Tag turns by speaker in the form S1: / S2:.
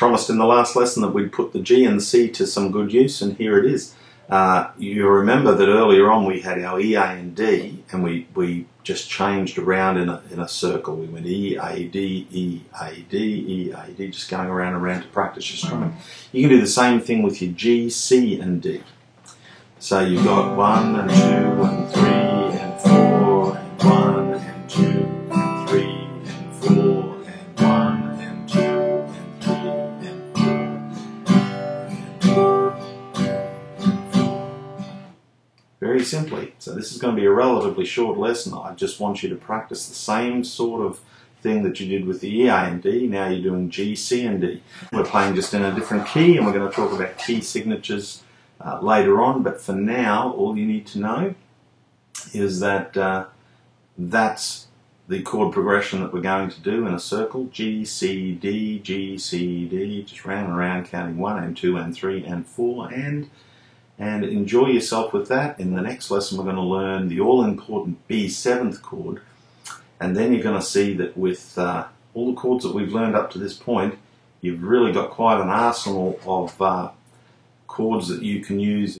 S1: promised in the last lesson that we'd put the G and C to some good use, and here it is. Uh, you remember that earlier on we had our E, A, and D, and we, we just changed around in a, in a circle. We went E, A, D, E, A, D, E, A, D, just going around and around to practice your strumming. You can do the same thing with your G, C, and D. So you've got one and two Very simply. So this is going to be a relatively short lesson. I just want you to practice the same sort of thing that you did with the E, A and D. Now you're doing G, C and D. We're playing just in a different key and we're going to talk about key signatures uh, later on, but for now, all you need to know is that uh, that's the chord progression that we're going to do in a circle G, C, D, G, C, D, just round and round, counting one and two and three and four, and and enjoy yourself with that. In the next lesson, we're going to learn the all important B seventh chord, and then you're going to see that with uh, all the chords that we've learned up to this point, you've really got quite an arsenal of uh, chords that you can use